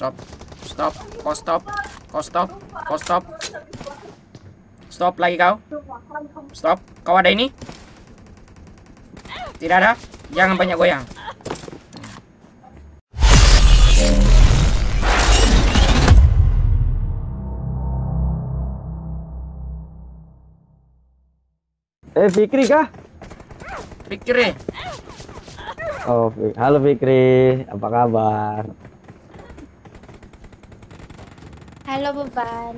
Stop. Stop. Kau stop. Kau stop. Kau stop. Stop lagi kau. Stop. Kau ada ini? Tidak ada? Jangan banyak goyang. Eh Fikri kah? Deh. Oh, halo Fikri, apa kabar? Halo beban.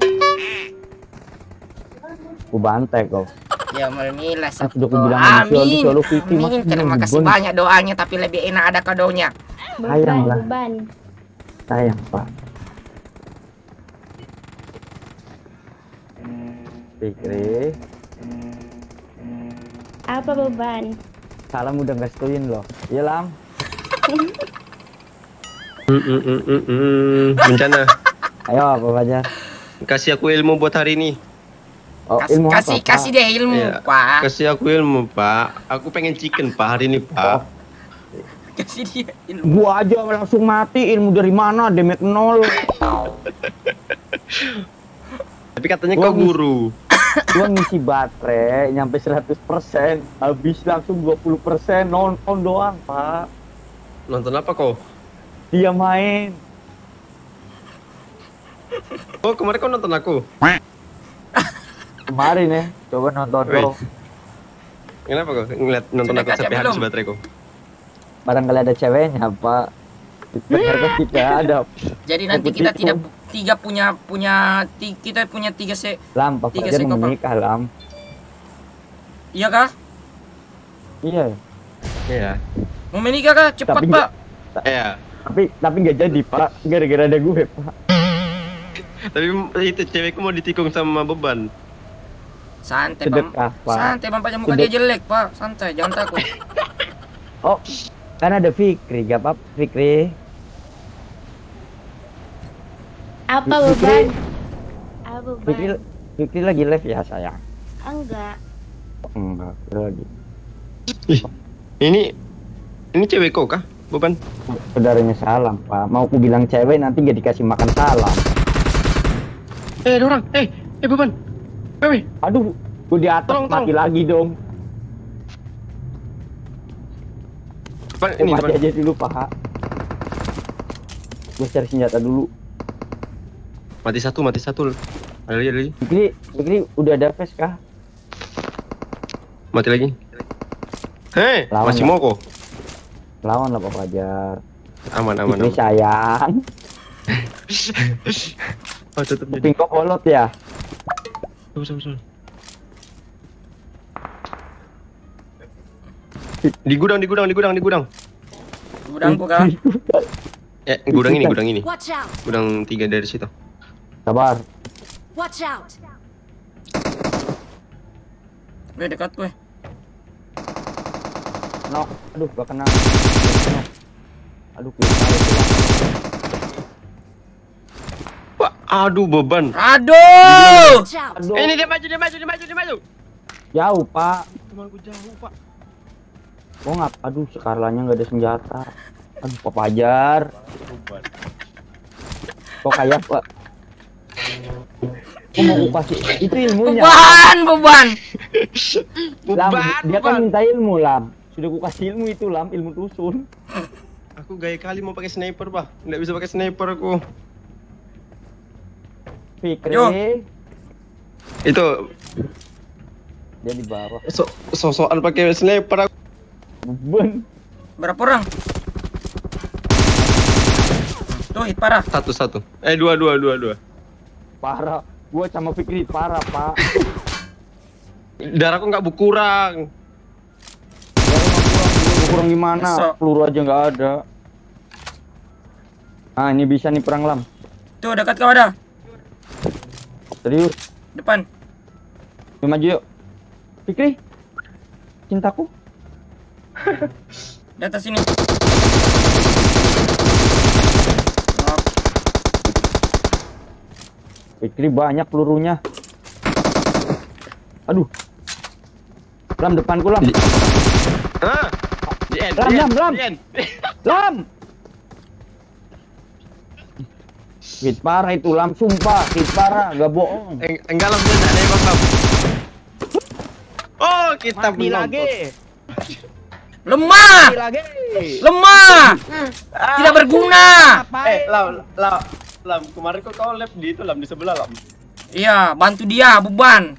Ku bantai kau. Ya Alhamdulillah Kan sudah Sabtu. ku bilang Amin. Olu Fikri Amin. Terima kasih beban. banyak doanya tapi lebih enak ada kadonya. Sayang lah. beban. Sayang Pak. Fikri, Apa beban? salam udah nggak setuin loh. Iya lam. Mm, mm, mm. Bencana. Ayo apa Fajar? Kasih aku ilmu buat hari ini. Oh Kasih ilmu kasih, apa? kasih deh ilmu, Iya. Pak. Kasih aku ilmu, Pak. Aku pengen chicken, Pak, hari ini, Pak. Kasih dia ilmu. Gua aja langsung mati ilmu dari mana? Demet nol. Tapi katanya Gua kau guru. Gua ngisi baterai nyampe 100%, habis langsung 20% nonton doang, Pak. Nonton apa kau? Dia main. Oh, kemarin kau nonton aku. Kemarin ya, coba nonton Wih. dong. Kenapa kau ngeliat nonton Sudah aku sampai habis belum? baterai kau? Barangkali ada ceweknya, Pak. Ternyata tidak ada. Jadi nanti kita tidak tiga punya punya ti- kita punya tiga se Lam, Pak Tiga Pak. menikah, Lam. iya kah? Iya, Iya. Mau menikah kah? Cepat Tapi pak. Iya. tapi tapi nggak jadi, Pak. Gara-gara ada gue, Pak. Tapi itu cewekku mau ditikung sama beban. Santai bang. Santai bang Pak. Muka Sedek- dia jelek pak. Santai jangan takut. Oh, kan ada Fikri, gak apa Fikri. Apa Fikri. beban? Apa Fikri, beban? Fikri lagi live ya, sayang. Enggak. Enggak, Fikri lagi. Ih, ini ini cewek kau kah? Beban. Saudaranya salam, Pak. Mau ku bilang cewek nanti nggak dikasih makan salam. Eh, ada orang. Eh, eh beban. Wewe. Aduh, gue di atas Tolong, mati tolong. lagi dong. Depan ini mati depan. aja dulu, Pak. Gue cari senjata dulu. Mati satu, mati satu. Ada lagi, ada lagi. Fikri, Fikri udah ada face kah? Mati lagi. Hei, masih mau kok. Lawan lah Pak Fajar. Aman, aman, aman. sayang. Oh, jadi. Kuping kok bolot ya? Di gudang, di gudang, di gudang, di gudang. Gudangku kah? Eh, gudang ini, gudang ini. Gudang tiga dari situ. Sabar. Watch out! Gue dekat gue. Nok. Aduh, gak kena. Aduh, kita Wah, aduh beban. Aduh. Aduh, ini dia maju, dia maju, dia maju, dia maju. jauh Pak. Temanku jauh, Pak. Oh ngap, aduh sekarlanya nggak ada senjata. Aduh Pak Fajar. Kok kayak Pak? Kok mau ku kasih itu ilmunya? Beban, beban. Lam, Beban, dia kan beban. minta ilmu Lam. Sudah ku kasih ilmu itu Lam, ilmu tusun. Aku gaya kali mau pakai sniper, Pak. Nggak bisa pakai sniper aku. Fikri, Yo. Itu dia di bawah. so sosokan pakai sniper aku. Ben. Berapa orang? Tuh hit parah. Satu, satu. Eh, dua, dua, dua, dua. Parah. Gua sama Fikri parah, Pak. Darahku nggak berkurang. Kurang, gimana? Peluru aja nggak ada. Ah, ini bisa nih perang Lam. Tuh dekat kau ada. Serius. Depan. Yuk maju yuk. Fikri. Cintaku. Di atas sini. Fikri banyak pelurunya. Aduh. Lam depanku Lam. Ah, ram. di end. Lam. Hit parah itu lam, sumpah, hit parah, gak bohong. Eng enggak lah, dia ada yang lam. Oh, kita Mati belum. lagi, Lemah, mati lagi. lemah, tidak berguna. Eh, lam, lam, lam. Kemarin kok kau left di itu lam di sebelah lam. Iya, bantu dia beban.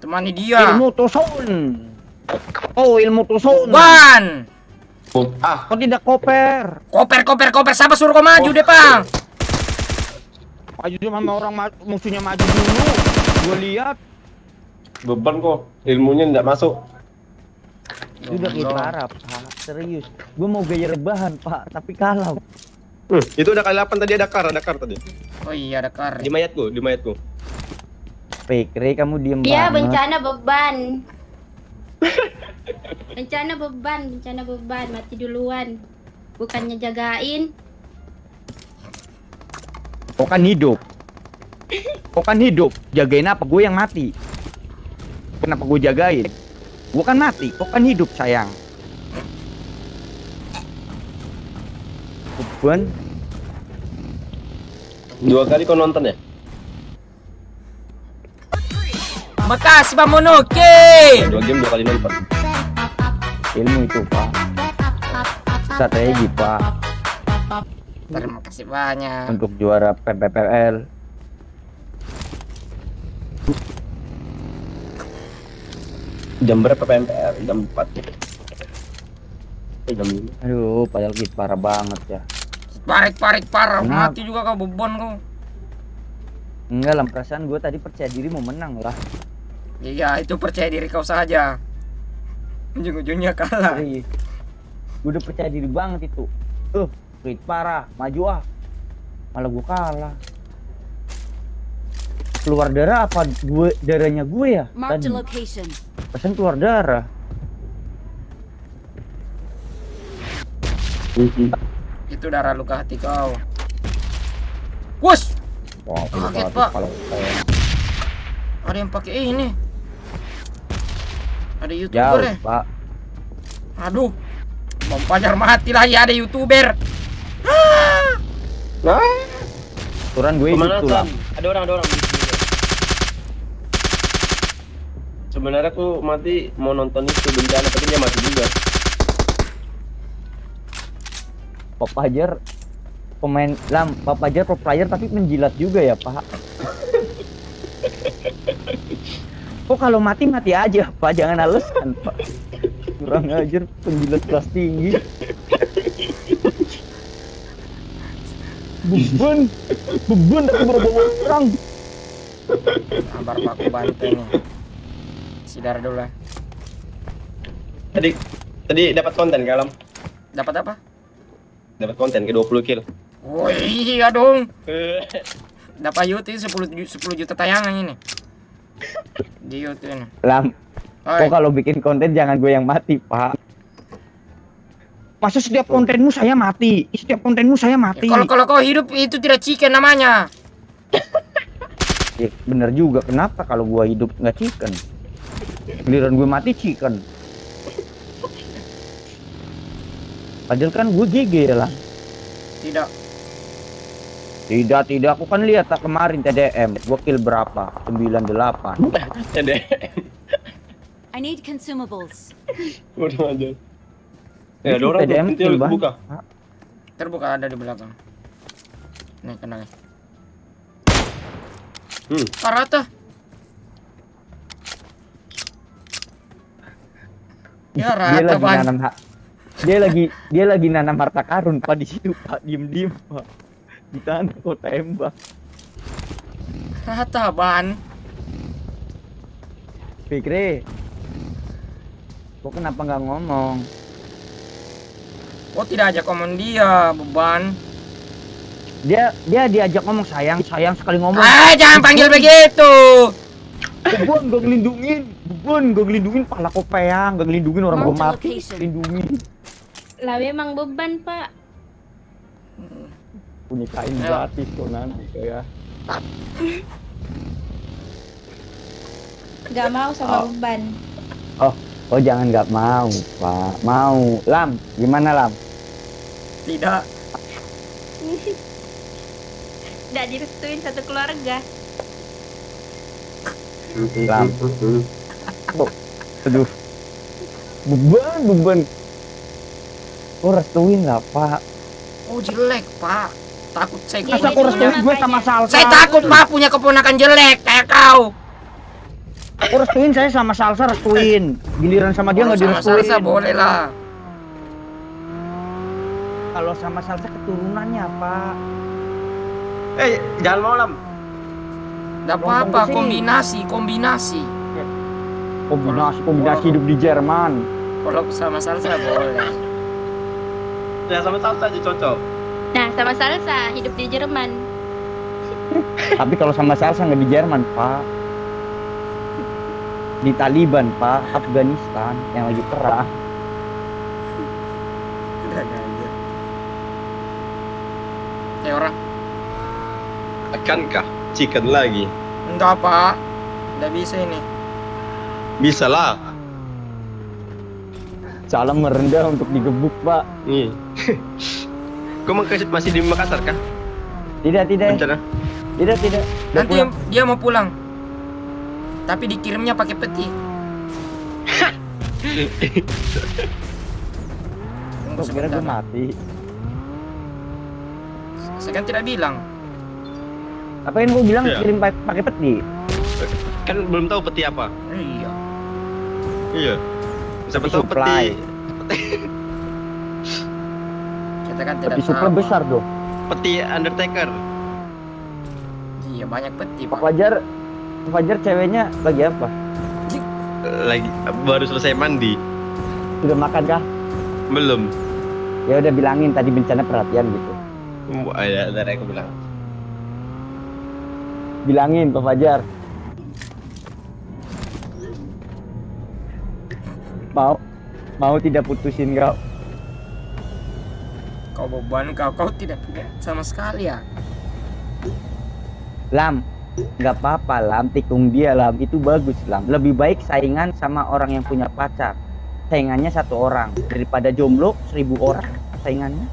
Temani dia. Ilmu tusun. Oh, ilmu tusun. Beban. Ah, Kau tidak koper. Koper, koper, koper. Siapa suruh kau maju deh, Pang? Maju cuma sama orang ma- musuhnya maju dulu. Gue lihat. beban kok. Ilmunya enggak masuk. Sudah hit parah, Pak. Serius. Gue mau gaya rebahan, Pak. Tapi kalah. Hmm, itu udah kali 8 tadi ada kar, ada kar tadi. Oh iya, ada kar. Di mayatku, di mayatku. Fikri, kamu diem Dia banget. bencana beban. bencana beban, bencana beban, mati duluan. Bukannya jagain. Kau kan hidup. Kau kan hidup. Jagain apa? Gue yang mati. Kenapa gue jagain? Gue kan mati. Kau kan hidup, sayang. Beban. Dua kali kau nonton ya? Makasih, Bang Monoke. Dua game dua kali nonton. Ilmu itu, Pak. Strategi, Pak. Terima kasih banyak. Untuk juara PPPL. Jam berapa PMPR? Jam 4. Eh, jam 5. Aduh, padahal gitu parah banget ya. Parik, parik, parah. Mati juga kau beban kau. Enggak lah, perasaan gue tadi percaya diri mau menang lah. Iya, itu percaya diri kau saja. Ujung-ujungnya kalah. Serius. Gue udah percaya diri banget itu. Tuh, hit parah, maju ah. Malah gue kalah. Keluar darah apa gue darahnya gue ya? Marked Tadi. keluar darah. Itu darah luka hati kau. Wus, Wah, Kaget, Pak. ada yang pakai ini. Ada jauh, youtuber ya? Pak. Aduh, Bom Fajar mati lagi ada youtuber. Nah, Aturan gue ke mana itu lah. Ada orang, ada orang. Sebenarnya aku mati mau nonton itu bencana, tapi dia mati juga. Pak Fajar pemain lam, Pak Fajar pro player tapi menjilat juga ya, Pak. Kok kalau mati mati aja, Pak. Jangan alasan, Pak. Kurang ajar penjilat kelas tinggi. Beban, beban tapi bawa-bawa orang. Sabar Pak, aku bantu nih. Sidar dulu lah. Tadi tadi dapat konten kalam. Dapat apa? Dapat konten ke 20 kill. Oh iya dong. Dapat YouTube 10 ju- 10 juta tayangan ini. Di YouTube ini. Lam, Oi, kok kalau bikin konten jangan gue yang mati, Pak. Masa setiap kontenmu saya mati? Setiap kontenmu saya ya, mati. kalau kalau kau hidup itu tidak chicken namanya. Ya, bener juga. Kenapa kalau gua hidup nggak chicken? Giliran gue mati chicken. Padahal kan gue GG lah. Tidak. Tidak, tidak. Aku kan lihat tak kemarin TDM. Gua kill berapa? 98. Ada. I need consumables. Bodoh aja. Ya, ada orang TDM kill buka. Terbuka ada di belakang. Nih kena nih. Hmm. Parata. Ya Dia rata lagi ban. nanam dia lagi dia lagi nanam harta karun pak di situ pak diem diem pak ditahan kok tembak Rata ban. Fikri kok kenapa nggak ngomong Oh tidak ajak komen dia beban. dia dia diajak ngomong sayang sayang sekali ngomong Eh jangan panggil begitu. Bubun gue ngelindungin Bubun gue ngelindungin pala kopeang Gue ngelindungin orang gue mati. Lindungin Lah memang beban, Pak. Punya kain gratis kok nanti ya Gak mau sama Oh. beban. Oh jangan nggak mau pak Mau Lam gimana Lam Tidak. Nggak direstuin satu keluarga. Lam. Oh, aduh. Beban, beban. Lu restuin lah, Pak. Oh jelek pak. Takut saya Ya, Masa aku restuin gue sama. Salsa? Saya takut pak punya keponakan jelek kayak kau. Aku restuin saya sama Salsa restuin. Giliran sama dia nggak sama direstuin. salsa boleh lah. Kalau sama Salsa keturunannya, Pak. Eh, jangan mau lam. Tidak Lontong apa-apa kombinasi kombinasi. Kombinasi, kombinasi hidup di Jerman. Kalau sama salsa boleh. Ya sama salsa aja cocok. Nah, sama salsa hidup di Jerman. Tapi kalau sama Salsa nggak di Jerman, Pak. Di Taliban, Pak. Afghanistan yang lagi perang. Kayak orang. Akankah chicken lagi? Enggak pak. Tidak bisa ini. Bisa lah. Salam merendah untuk digebuk, Pak. Nih. Kau masih masih di Makassar kah? Tidak, tidak. Rencana? Tidak, tidak. Udah Nanti pulang. dia mau pulang. Tapi dikirimnya pakai peti. Kok kira gue mati. Saya kan tidak bilang. Apa yang gue bilang Iya. kirim pa- pakai peti? Kan belum tahu peti apa. Iya. Iya. Siapa Peti tahu kan tidak Peti super tahu. besar dong. peti Undertaker. Iya banyak peti Pak. Fajar, Pak Fajar ceweknya lagi apa? Lagi baru selesai mandi. Sudah makan kah? Belum. Ya udah bilangin tadi bencana perhatian gitu. Wah, ya, dari aku bilang. Bilangin Pak Fajar. Mau mau tidak putusin kau? Kau beban kau kau tidak punya sama sekali ya. Lam, nggak apa-apa Lam, tikung dia Lam, itu bagus Lam. Lebih baik saingan sama orang yang punya pacar. Saingannya satu orang daripada jomblo seribu orang saingannya.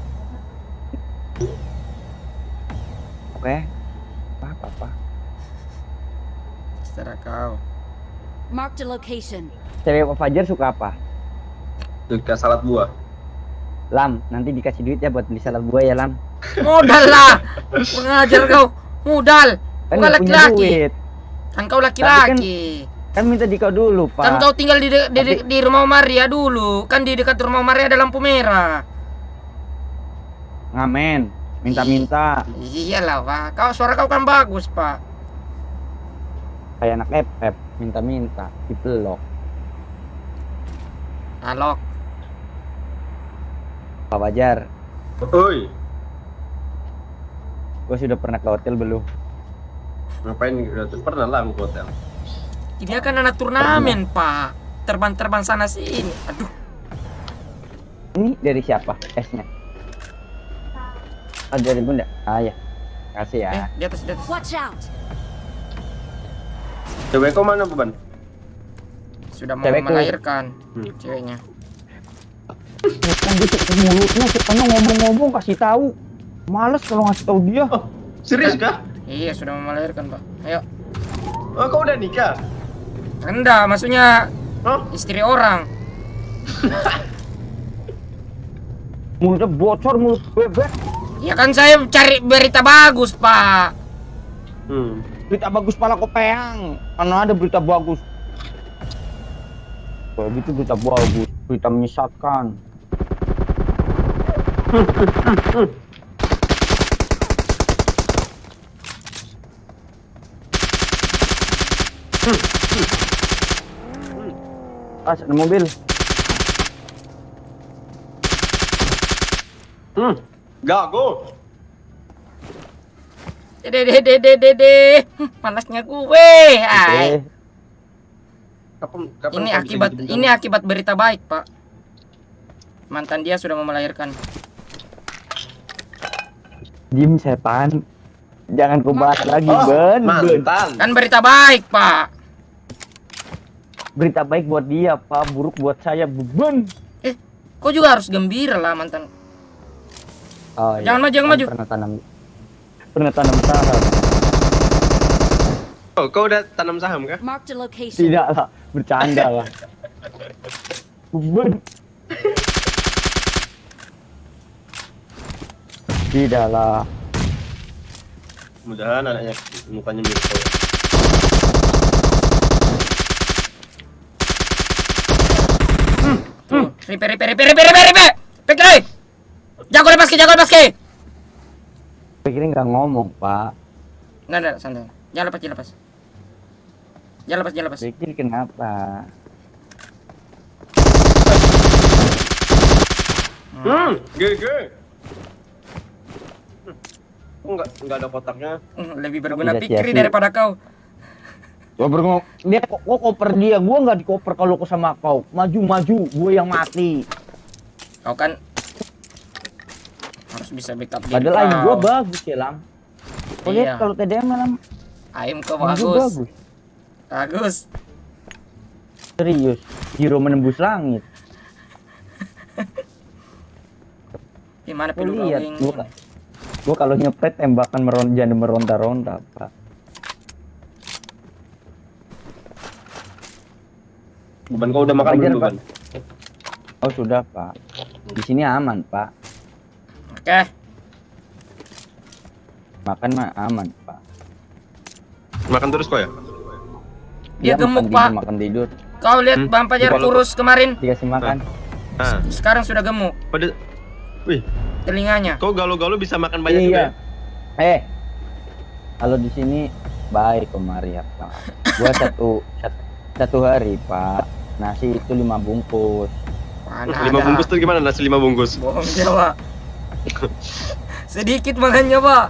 Oke, apa apa. Setelah kau. Marked a location. Cewek Fajar suka apa? Suka salad buah. Lam, nanti dikasih duit ya buat beli salad buah ya Lam. Modal lah. Pengajar kau. Modal. Kan Bukan laki-laki. Kan kau laki-laki. Kan minta di kau dulu Pak. Kan kau tinggal di, de- di, Tapi- di rumah Maria dulu. Kan di dekat rumah Maria ada lampu merah. Ngamen, minta-minta Iyalah pak. Kau suara kau kan bagus pak. kayak anak FF, minta-minta dipelok. Halo. Pak Fajar, Oi. gue sudah pernah ke hotel belum? Ngapain udah tuh? Pernah lah aku ke hotel. Dia kan anak turnamen pak. Terbang-terbang sana sini. Aduh. Ini dari siapa? S-nya? Oh, dari bunda? Ah ya, kasih Eh ya. di atas di atas. Watch out! Cewek kau mana beban? Sudah mau Cewekku. melahirkan Hmm. ceweknya. Kan gitu ke mulutnya, katanya ngomong-ngomong kasih tahu. Males kalau ngasih tahu dia. Oh, serius kah? Iya sudah mau melahirkan pak. Ayo. Oh, kau udah nikah? Enggak, maksudnya istri orang. Mulutnya bocor, mulut bebek. Ya kan saya cari berita bagus pak. hmm. Berita bagus pala kopeang. Mana ada berita bagus? Kalau gitu berita bagus, berita menyesatkan. Ah, ada mobil. Hmm. Gago. Dede dede dede dede. Panasnya gue. Ay. Kapan, kapan Ini akibat ini akibat berita baik pak. Mantan dia sudah mau melahirkan. Jim setan. Jangan kau bahas lagi, Oh, Ben. Ben. mantan. Kan berita baik pak. Berita baik buat dia, Pak. Buruk buat saya, Ben. Eh, kau juga harus gembira lah mantan. Oh, iya. Jangan maju, jangan maju. Pernah tanam pernah tanam saham. Oh, kau udah tanam saham kah? Tidak lah, bercanda lah. Beban. Tidak lah. Mudahan anaknya mukanya mirip kau. Tuh, ripe ripe ripe ripe ripe ripe. Pikir. Jago lepas ke, jago lepas ke. Pikirin nggak ngomong, Pak. Nggak ada, santai. Jangan lepas, jangan lepas. Jangan lepas, jangan lepas. Pikir kenapa? Hmm, GG. Hmm. Kok enggak enggak ada kotaknya? Hmm, Lebih berguna sia-sia. daripada kau. Gua berngomong, dia kok kok koper dia, gua nggak dikoper kalau aku sama kau. Maju maju, gua yang mati. Kau kan harus bisa backup diri Padahal aim kau. gua bagus ya, Lam. Kau Iya. lihat kalau TDM Lam, Aim kau bagus. bagus. Bagus. Serius, hero menembus langit. Gimana Kau pilu lihat? Gua, kalau nyepet tembakan meron, jangan meronta-ronta, Pak. Beban kau udah makan belum, Pak. Beban? Oh sudah, Pak. Di sini aman, Pak. Oke. Makan mah aman, Pak. Makan terus kau ya? Dia Iya, gemuk, makan Pak. tidur, Makan tidur. Kau lihat Hmm, Bang Pajar kurus kemarin, Dikasih makan. Ah, sekarang sudah gemuk pada Wih, telinganya. kau galau-galau bisa makan banyak iya. juga ya? Eh, kalau di sini baik kemari ya, Pak. Gua satu sat- satu hari, Pak. Nasi itu lima bungkus. Mana Lima ada? bungkus tuh gimana nasi lima bungkus? Bohong dia, Pak. Sedikit makannya, Pak.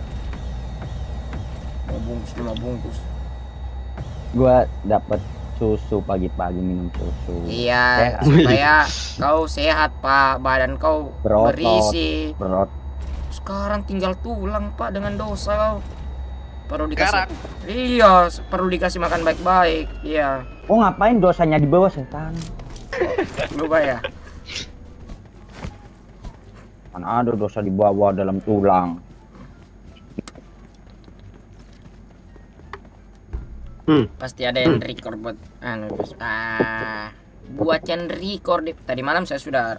Lima bungkus, lima bungkus. Gua dapat susu pagi-pagi minum susu. Iya, Sehat. supaya kau sehat, Pak. Badan kau Berotot. berisi. Berot. Sekarang tinggal tulang, Pak, dengan dosa kau. Perlu dikasih. Karak. Iya, perlu dikasih makan baik-baik. Iya. Oh ngapain dosanya di bawah setan? Lupa ya. Mana ada dosa di bawah dalam tulang. Hmm. Pasti ada yang record buat anu ah buat yang record di- tadi malam saya sudah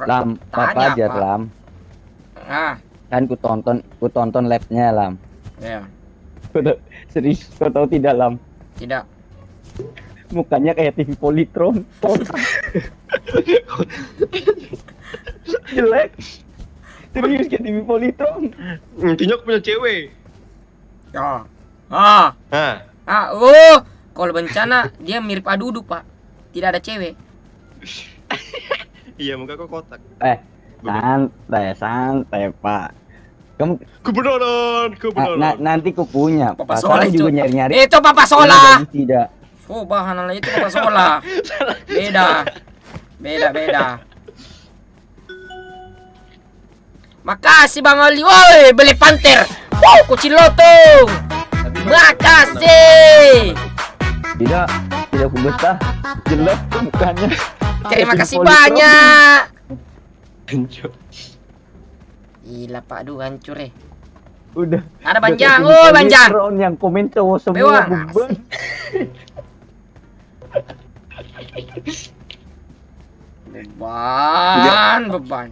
Lam, Fajar, Pak. Lam. ah Kan ku tonton, ku tonton labnya, Lam. ya Kau tahu- Serius, kau tahu tidak, Lam? tidak Mukanya kayak TV Polytron. Jelek. Serius kayak TV Polytron. Intinya aku punya cewek. ya ah Hah, ah oh kalau bencana dia mirip adudu pak tidak ada cewek iya muka kau kotak. Eh, santai, santai, Pak. Kamu Kebenaran, na- kebenaran. na- nanti ku punya, Papa Pak. Sola Kamu itu juga nyari-nyari. itu papa sola bagus Tidak. oh bahan itu papa sola beda beda beda makasih bang Ali woi beli panter wow kucing loto makasih Tidak, tidak ku betah. Jelek mukanya. terima kasih banyak Hancur. gila pak aduh hancur eh Udah. ada banjang oh banjang yang komen cowok semua beban. beban beban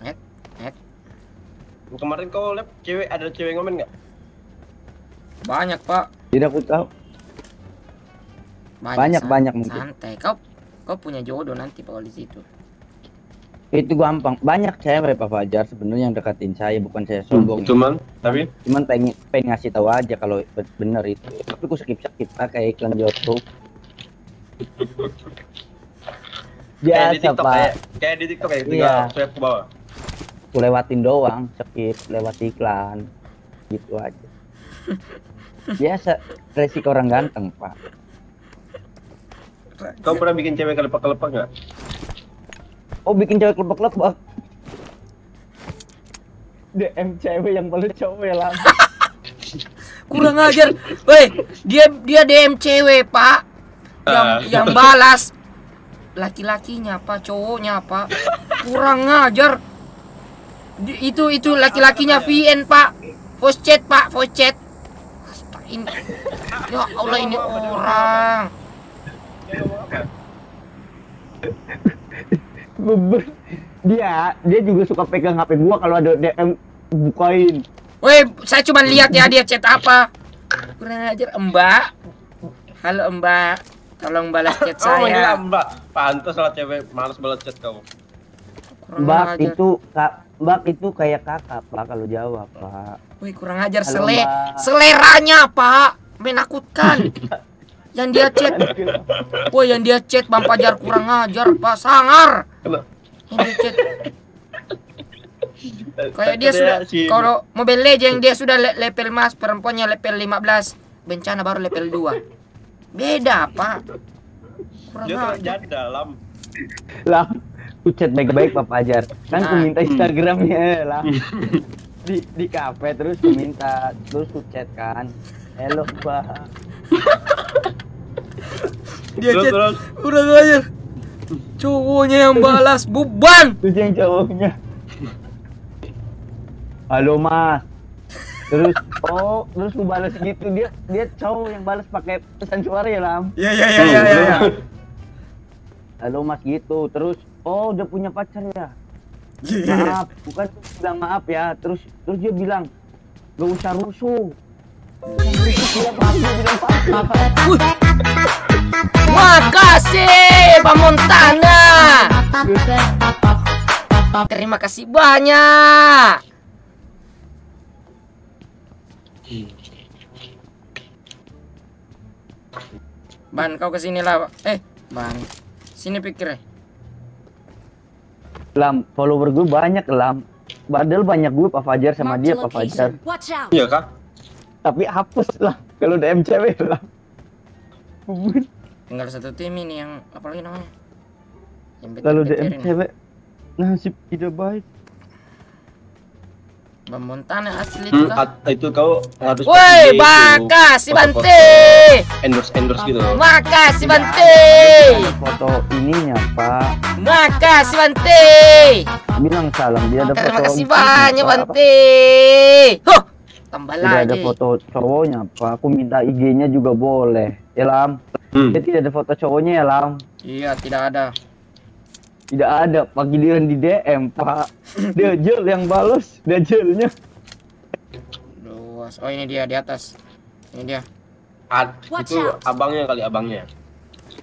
net net Kemarin kau lab cewek ada cewek ngomen nggak? Banyak pak Tidak ku tahu. Banyak, san- banyak mungkin. santai kau kau punya jodoh nanti pak di situ Itu gampang. Banyak cewek Pak Fajar sebenarnya yang deketin saya, bukan saya sombong. Cuman, tapi Cuman pengen pengen ngasih tahu aja kalau be- bener itu. Tapi ku skip skip ah, kayak iklan YouTube. kayak di Biasa TikTok Pak. kayak, kayak di TikTok kayak Iya. tinggal swipe ke bawah. Ku lewatin doang, skip lewat iklan. Gitu aja. Biasa resiko orang ganteng, Pak. Kau pernah bikin cewek kelepak-kelepak nggak? Oh, bikin cewek klepek-klepek. DM cewek yang balas cowok ya lah. kurang ajar woi dia dia DM cewek pak yang Ah. yang balas laki-lakinya apa cowoknya apa kurang ajar Di- itu itu laki-lakinya VN pak voice chat pak voice chat ini ya Allah ini orang Beber. Dia dia juga suka pegang HP gua kalau ada DM bukain. Woi saya cuma lihat ya dia chat apa kurang ajar mbak halo mbak tolong balas chat Oh, saya Mbak. Pantas lah cewek malas balas chat kamu. Mbak ajar. itu kak Mbak itu kayak kakak pak kalau jawab pak. Wih kurang ajar Halo, sele Mbak. seleranya pak. Menakutkan yang dia chat. Woi yang dia chat Bang Pajar kurang ajar pak. Sangar. Yang dia chat. Kayak dia sudah si- kalau Mobile Legend dia sudah le- level mas perempuannya level 15 bencana baru level 2 beda pak. Kurang Dia ajar. dalam. Lah, ku chat baik-baik Pak Fajar. Kan ku Nah. minta Instagramnya lah. Di di kafe terus ku minta terus ku chat kan. Halo Mbak. dia chat kurang ajar cowoknya yang balas beban Terus yang cowoknya. Halo Mas. Terus oh terus ku balas gitu dia dia cowok yang balas pakai pesan suara ya Lam. ya ya ya ya ya, ya. Halo Mas gitu. Terus oh udah punya pacar ya. Iya. Maaf, bukan bilang maaf ya. Terus terus dia bilang gak usah rusuh. Makasih Pak Montana. Terima kasih banyak. Ban kau ke sini lah. Eh, Ban. Sini pikir. Lam, follower gue banyak Lam. Padahal banyak gue Pak Fajar sama dia Pak Fajar. location. Watch out. Iya kak? Tapi hapus lah kalau DM cewek Lam. Tinggal satu tim ini yang apa lagi namanya? Yang Kalau DM cewek nasib tidak baik. Montana asli Hmm, itu lah. at- itu kau harus Woi, itu, makasih Bante. Endorse endorse gitu. Makasih Bante. Ada foto ininya Pak. Makasih Bante. Bilang salam dia ada foto. Terima kasih banyak. Bante. Huh, tambah Tidak ada lagi. foto cowoknya Pak. Aku minta IG-nya juga boleh. Ya Lam. Hmm. Dia tidak ada foto cowoknya ya Lam. Iya, tidak ada. Tidak ada Pak giliran di DM Pak. Dia jel yang balas. Dia jelnya. Luas. Oh, ini dia di atas. Ini dia. Ad- itu out. abangnya kali abangnya.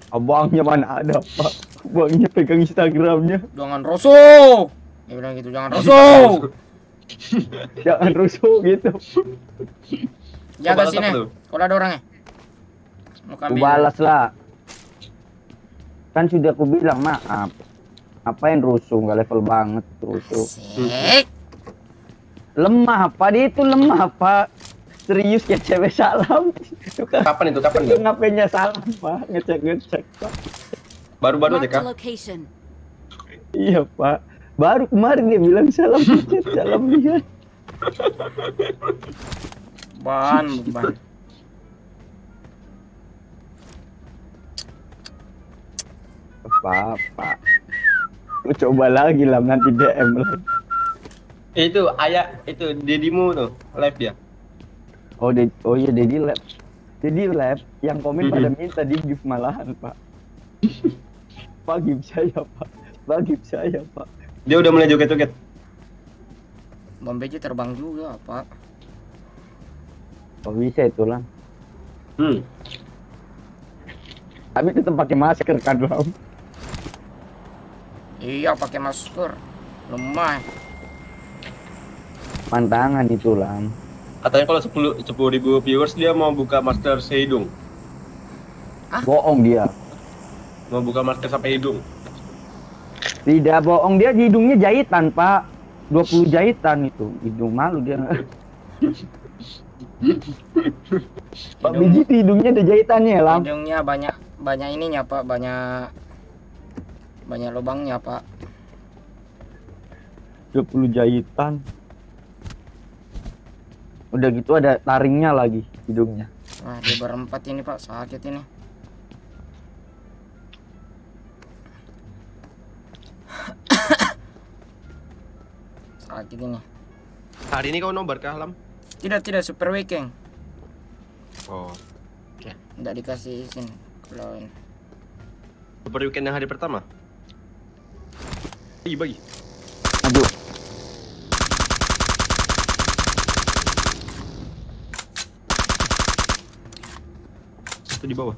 Abangnya mana ada Pak. Abangnya pegang Instagramnya. Jangan rusuh. Dia bilang gitu, jangan rusuh. Jangan rusuh gitu. Jaga balas sini. Kalau ada orangnya. Balas lah. Kan sudah aku bilang maaf. Apain rusuh nggak level banget rusuh. Asik. Lemah apa dia itu lemah apa? Serius kayak cewek salam. Itu kan Kapan itu? Kapan itu ngapainnya salam Pak. Ngecek ngecek Pak. Baru-baru aja kak? Iya Pak. Baru kemarin dia bilang salam chat salam lihat. Ban, ban. Pak Pak. Lu coba lagi lah nanti DM lah. Eh, itu ayah itu dedimu tuh live dia. Oh, de oh iya Dedi lab. Dedi lab yang komen pada minta di gift malahan Pak. Pak gift saya Pak. Pak gift saya Pak. Dia udah mulai joget-joget. Bang BJ terbang juga, Pak. Oh bisa itu lah. Hmm. Tapi tetap pakai masker kan Lam. Iya, pakai masker. Lemah. Pantangan itu Lam. Katanya kalau 10 10 ribu viewers dia mau buka masker sehidung. Bohong dia. Mau buka masker sampai hidung. Tidak bohong dia hidungnya jahitan Pak. 20 jahitan itu. Hidung malu dia. Pak Hidung- Biji hidungnya ada jahitannya ya Lam. Hidungnya banyak banyak ininya, Pak. Banyak banyak lubangnya, Pak. 20 jahitan. Udah gitu ada taringnya lagi hidungnya. Wah, dia berempat ini, Pak. Sakit ini. sakit ini Hari ini kau nobar kah, Lam? tidak tidak super weekend Oh. tidak dikasih izin kalau ini Super weekend yang hari pertama. Bagi, bagi. Aduh. Satu di bawah.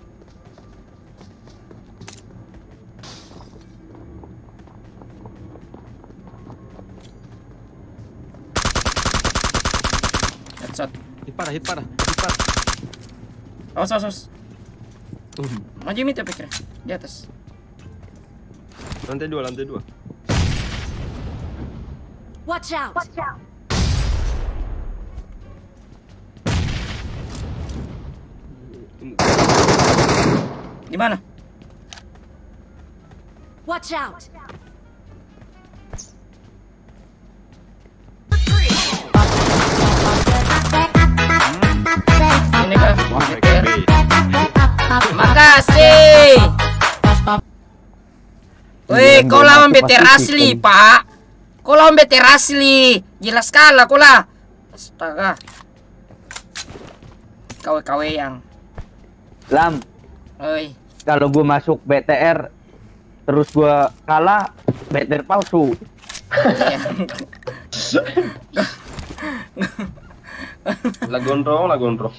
headshot Hit parah, hit parah, hit parah. awas awas awas maju mit ya di atas lantai dua, lantai dua. Watch out! di mana Watch out! B. makasih Wih, Bilang kau lawan BTR Pasifik, asli, kan? Pak. Kau lawan BTR asli. Jelas kalah kau lah. Astaga. KW-KW yang. Lam, Oi. kalau gue masuk BTR terus gue kalah BTR palsu. Iya. Lagondro, lagondro.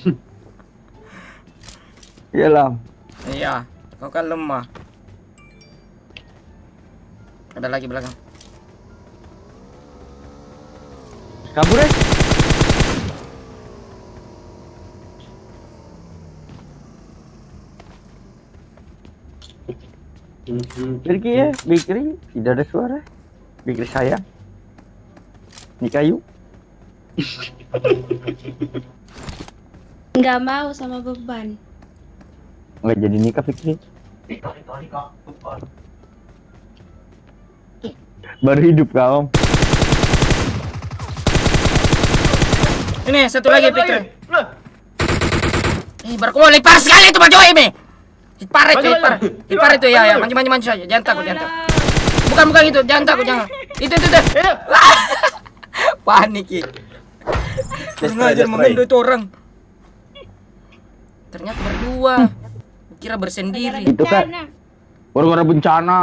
Iya Lam. Iya, kau kan lemah. Ada lagi belakang. Kabur ya? Bikri ya, Bikri. Tidak ada suara. Bikri sayang. Ini kayu. Nggak mau sama beban. Nggak jadi nikah Fikri. Baru hidup kau. Ini satu lagi pikir. Eh, baru kau lipar sekali itu baju ini. Lipar itu, lipar. Lipar itu ya, ya. Maju, maju, maju saja. Jangan takut, jangan takut. Bukan, bukan itu. Jangan takut, jangan. Itu, itu, itu. Panik ya. Sengaja mengendut itu orang. Ternyata berdua. Kira bersendiri. Itu kan Bencana. gara-gara bencana.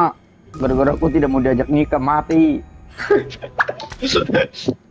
Gara-gara aku tidak mau diajak nikah mati.